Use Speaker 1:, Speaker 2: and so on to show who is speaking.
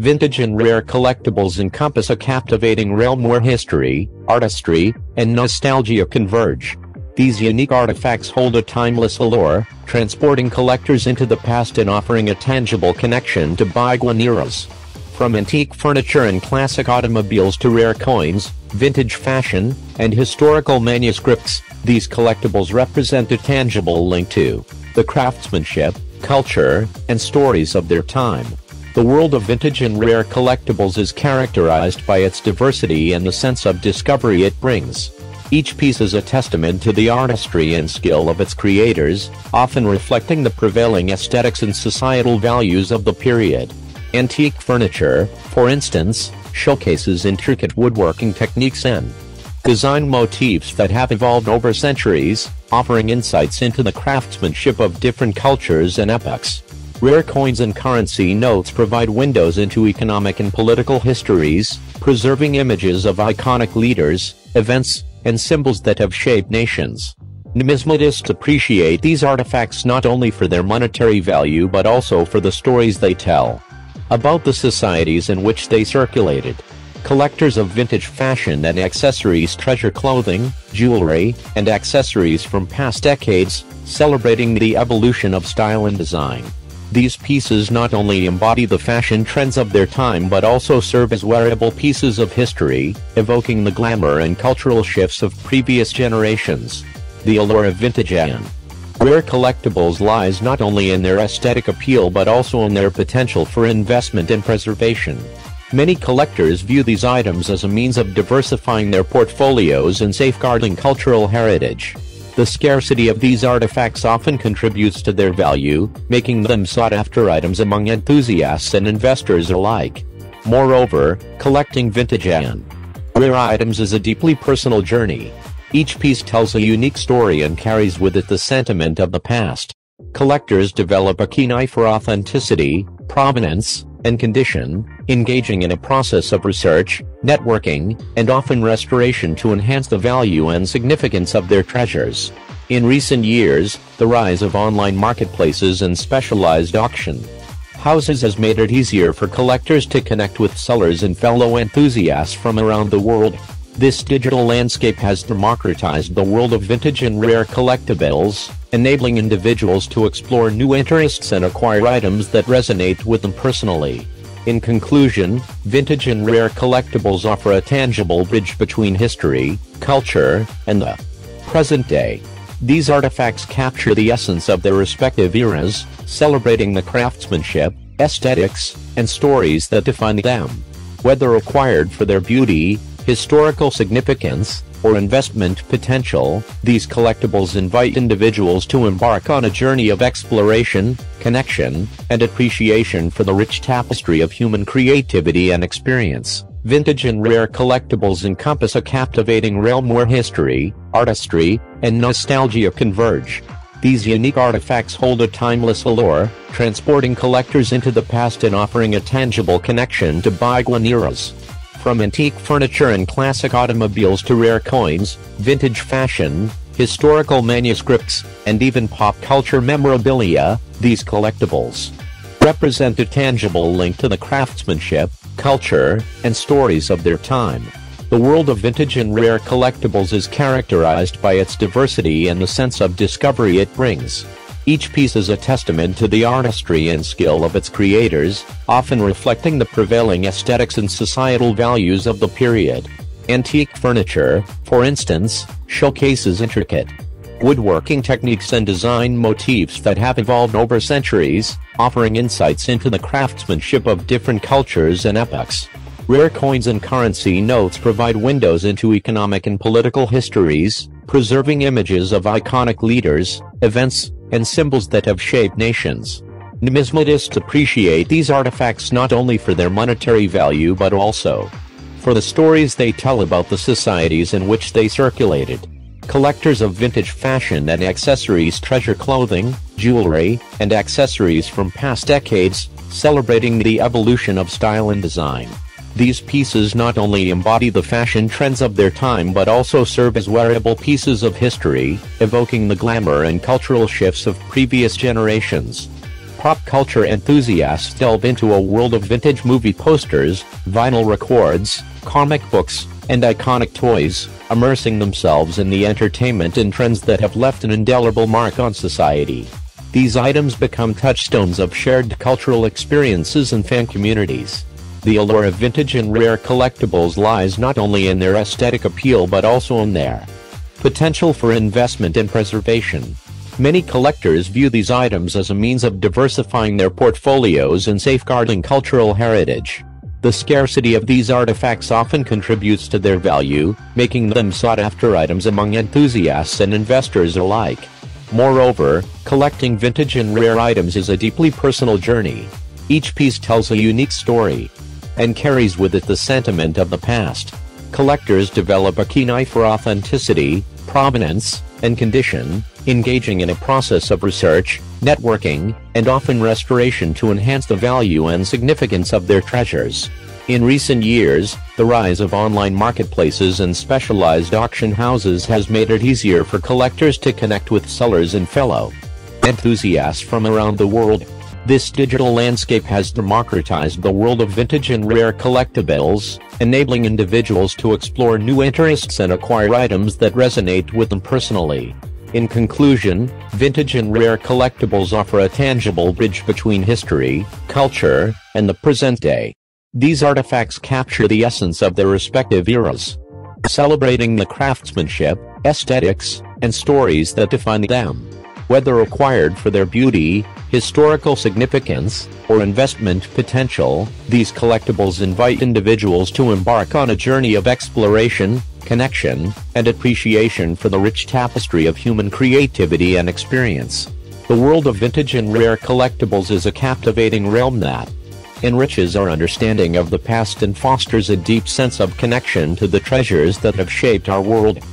Speaker 1: vintage and rare collectibles encompass a captivating realm where history, artistry, and nostalgia converge. These unique artifacts hold a timeless allure, transporting collectors into the past and offering a tangible connection to bygone eras. From antique furniture and classic automobiles to rare coins, vintage fashion, and historical manuscripts, these collectibles represent a tangible link to the craftsmanship, culture, and stories of their time. The world of vintage and rare collectibles is characterized by its diversity and the sense of discovery it brings. Each piece is a testament to the artistry and skill of its creators, often reflecting the prevailing aesthetics and societal values of the period. Antique furniture, for instance, showcases intricate woodworking techniques and design motifs that have evolved over centuries, offering insights into the craftsmanship of different cultures and epochs. Rare coins and currency notes provide windows into economic and political histories, preserving images of iconic leaders, events, and symbols that have shaped nations. Numismatists appreciate these artifacts not only for their monetary value but also for the stories they tell about the societies in which they circulated. Collectors of vintage fashion and accessories treasure clothing, jewelry, and accessories from past decades, celebrating the evolution of style and design. These pieces not only embody the fashion trends of their time but also serve as wearable pieces of history, evoking the glamour and cultural shifts of previous generations. The allure of vintage and Rare collectibles lies not only in their aesthetic appeal but also in their potential for investment and preservation. Many collectors view these items as a means of diversifying their portfolios and safeguarding cultural heritage. The scarcity of these artifacts often contributes to their value, making them sought-after items among enthusiasts and investors alike. Moreover, collecting vintage and rare items is a deeply personal journey. Each piece tells a unique story and carries with it the sentiment of the past. Collectors develop a keen eye for authenticity, provenance, and condition, engaging in a process of research, networking, and often restoration to enhance the value and significance of their treasures. In recent years, the rise of online marketplaces and specialized auction houses has made it easier for collectors to connect with sellers and fellow enthusiasts from around the world. This digital landscape has democratized the world of vintage and rare collectibles, enabling individuals to explore new interests and acquire items that resonate with them personally. In conclusion, vintage and rare collectibles offer a tangible bridge between history, culture, and the present day. These artifacts capture the essence of their respective eras, celebrating the craftsmanship, aesthetics, and stories that define them. Whether acquired for their beauty, historical significance, or investment potential, these collectibles invite individuals to embark on a journey of exploration, connection, and appreciation for the rich tapestry of human creativity and experience. Vintage and rare collectibles encompass a captivating realm where history, artistry, and nostalgia converge. These unique artifacts hold a timeless allure, transporting collectors into the past and offering a tangible connection to bygone eras. From antique furniture and classic automobiles to rare coins, vintage fashion, historical manuscripts, and even pop culture memorabilia, these collectibles represent a tangible link to the craftsmanship, culture, and stories of their time. The world of vintage and rare collectibles is characterized by its diversity and the sense of discovery it brings. Each piece is a testament to the artistry and skill of its creators, often reflecting the prevailing aesthetics and societal values of the period. Antique furniture, for instance, showcases intricate woodworking techniques and design motifs that have evolved over centuries, offering insights into the craftsmanship of different cultures and epochs. Rare coins and currency notes provide windows into economic and political histories, preserving images of iconic leaders, events, and symbols that have shaped nations. Numismatists appreciate these artifacts not only for their monetary value but also for the stories they tell about the societies in which they circulated. Collectors of vintage fashion and accessories treasure clothing, jewelry, and accessories from past decades, celebrating the evolution of style and design. These pieces not only embody the fashion trends of their time but also serve as wearable pieces of history, evoking the glamour and cultural shifts of previous generations. pop culture enthusiasts delve into a world of vintage movie posters, vinyl records, comic books, and iconic toys, immersing themselves in the entertainment and trends that have left an indelible mark on society. These items become touchstones of shared cultural experiences and fan communities. The allure of vintage and rare collectibles lies not only in their aesthetic appeal but also in their potential for investment and preservation. Many collectors view these items as a means of diversifying their portfolios and safeguarding cultural heritage. The scarcity of these artifacts often contributes to their value, making them sought-after items among enthusiasts and investors alike. Moreover, collecting vintage and rare items is a deeply personal journey. Each piece tells a unique story and carries with it the sentiment of the past. Collectors develop a keen eye for authenticity, provenance, and condition, engaging in a process of research, networking, and often restoration to enhance the value and significance of their treasures. In recent years, the rise of online marketplaces and specialized auction houses has made it easier for collectors to connect with sellers and fellow enthusiasts from around the world. This digital landscape has democratized the world of vintage and rare collectibles, enabling individuals to explore new interests and acquire items that resonate with them personally. In conclusion, vintage and rare collectibles offer a tangible bridge between history, culture, and the present day. These artifacts capture the essence of their respective eras, celebrating the craftsmanship, aesthetics, and stories that define them. Whether acquired for their beauty, historical significance, or investment potential, these collectibles invite individuals to embark on a journey of exploration, connection, and appreciation for the rich tapestry of human creativity and experience. The world of vintage and rare collectibles is a captivating realm that enriches our understanding of the past and fosters a deep sense of connection to the treasures that have shaped our world.